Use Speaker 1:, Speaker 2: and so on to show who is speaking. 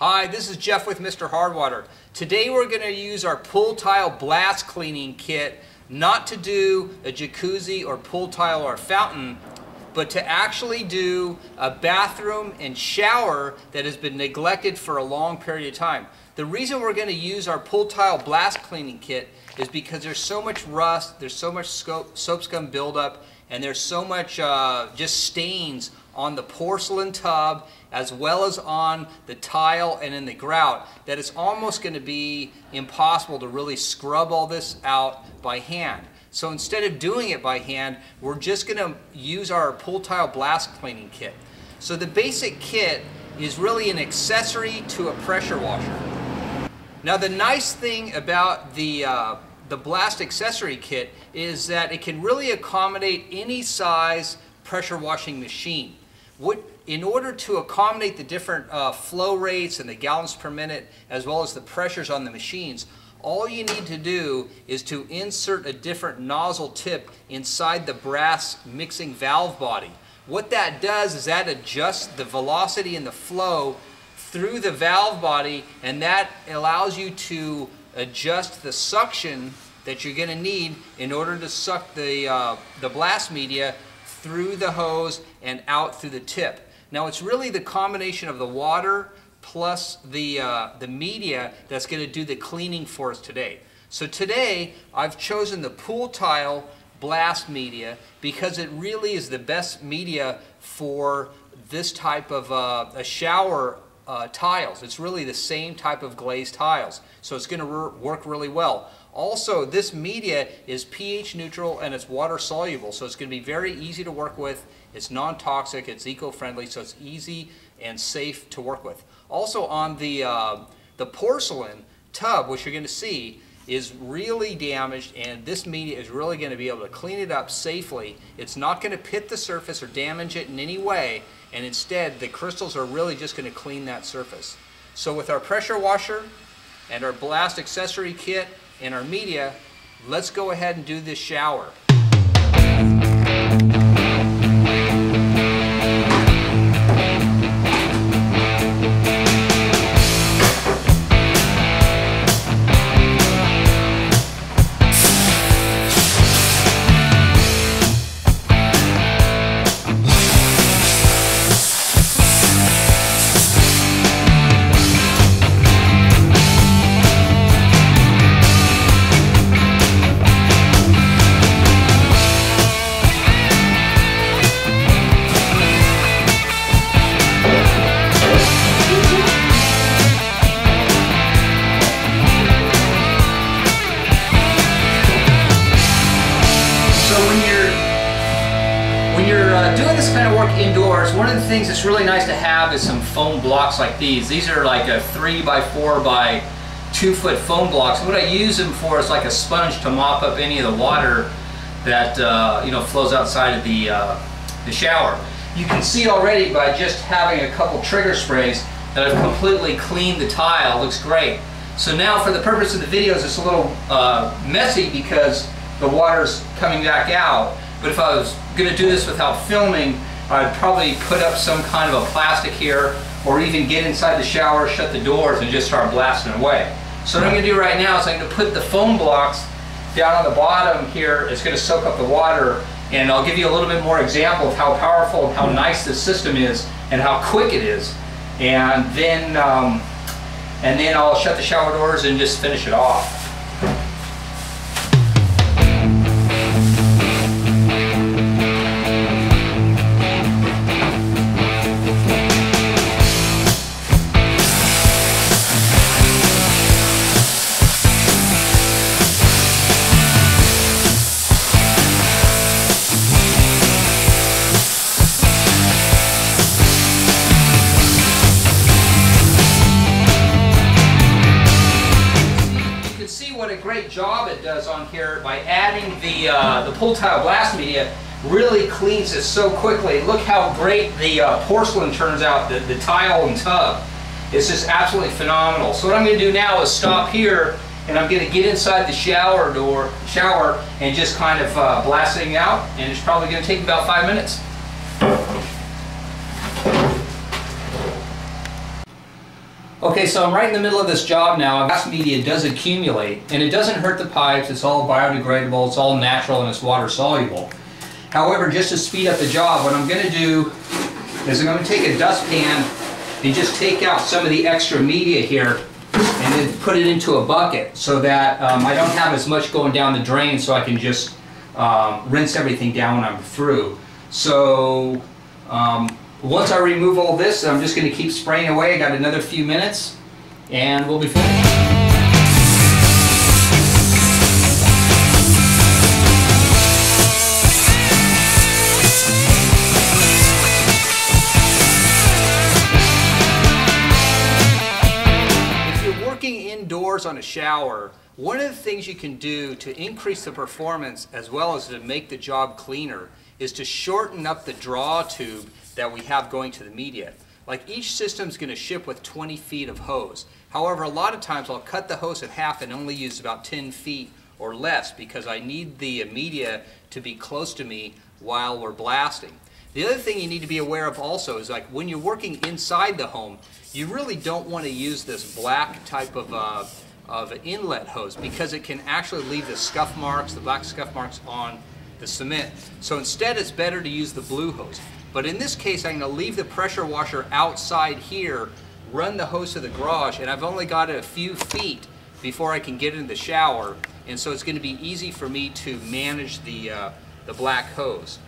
Speaker 1: Hi, this is Jeff with Mr. Hard Water. Today we're going to use our pool tile blast cleaning kit not to do a jacuzzi or pool tile or fountain, but to actually do a bathroom and shower that has been neglected for a long period of time. The reason we're going to use our pool tile blast cleaning kit is because there's so much rust, there's so much soap, scum buildup, and there's so much uh, just stains on the porcelain tub as well as on the tile and in the grout that it's almost going to be impossible to really scrub all this out by hand. So instead of doing it by hand, we're just going to use our pool tile blast cleaning kit. So the basic kit is really an accessory to a pressure washer. Now the nice thing about the, uh, the blast accessory kit is that it can really accommodate any size pressure washing machine. What, in order to accommodate the different uh, flow rates and the gallons per minute as well as the pressures on the machines, all you need to do is to insert a different nozzle tip inside the brass mixing valve body. What that does is that adjusts the velocity and the flow through the valve body and that allows you to adjust the suction that you're going to need in order to suck the, uh, the blast media through the hose and out through the tip. Now it's really the combination of the water, plus the, uh, the media that's going to do the cleaning for us today. So today I've chosen the pool tile blast media because it really is the best media for this type of uh, a shower uh, tiles. It's really the same type of glazed tiles. So it's going to work really well. Also, this media is pH neutral and it's water soluble, so it's going to be very easy to work with. It's non-toxic, it's eco-friendly, so it's easy and safe to work with. Also on the, uh, the porcelain tub, which you're going to see, is really damaged and this media is really going to be able to clean it up safely. It's not going to pit the surface or damage it in any way and instead the crystals are really just going to clean that surface. So with our pressure washer and our blast accessory kit and our media, let's go ahead and do this shower. Indoors, one of the things that's really nice to have is some foam blocks like these. These are like a three by four by two foot foam blocks. what I use them for is like a sponge to mop up any of the water that uh, you know flows outside of the, uh, the shower. You can see already by just having a couple trigger sprays that I've completely cleaned the tile. It looks great. So now for the purpose of the videos, it's a little uh, messy because the water's coming back out. But if I was going to do this without filming, I'd probably put up some kind of a plastic here or even get inside the shower, shut the doors and just start blasting away. So what I'm going to do right now is I'm going to put the foam blocks down on the bottom here. It's going to soak up the water and I'll give you a little bit more example of how powerful and how nice this system is and how quick it is. And then, um, and then I'll shut the shower doors and just finish it off. Job it does on here by adding the, uh, the pool tile blast media really cleans it so quickly. Look how great the uh, porcelain turns out, the, the tile and tub. It's just absolutely phenomenal. So what I'm going to do now is stop here and I'm going to get inside the shower door, shower and just kind of uh, blasting out and it's probably going to take about five minutes. Okay, so I'm right in the middle of this job now. Blast media does accumulate, and it doesn't hurt the pipes. It's all biodegradable, it's all natural, and it's water soluble. However, just to speed up the job, what I'm going to do is I'm going to take a dustpan and just take out some of the extra media here and then put it into a bucket so that um, I don't have as much going down the drain so I can just um, rinse everything down when I'm through. So um, once I remove all this, I'm just going to keep spraying away. I got another few minutes and we'll be finished. If you're working indoors on a shower, one of the things you can do to increase the performance as well as to make the job cleaner is to shorten up the draw tube that we have going to the media. Like each system is going to ship with 20 feet of hose. However, a lot of times I'll cut the hose in half and only use about 10 feet or less because I need the media to be close to me while we're blasting. The other thing you need to be aware of also is like when you're working inside the home, you really don't want to use this black type of, uh, of inlet hose because it can actually leave the scuff marks, the black scuff marks on the cement. So instead it's better to use the blue hose. But in this case I'm going to leave the pressure washer outside here, run the hose to the garage, and I've only got it a few feet before I can get in the shower. And so it's going to be easy for me to manage the, uh, the black hose.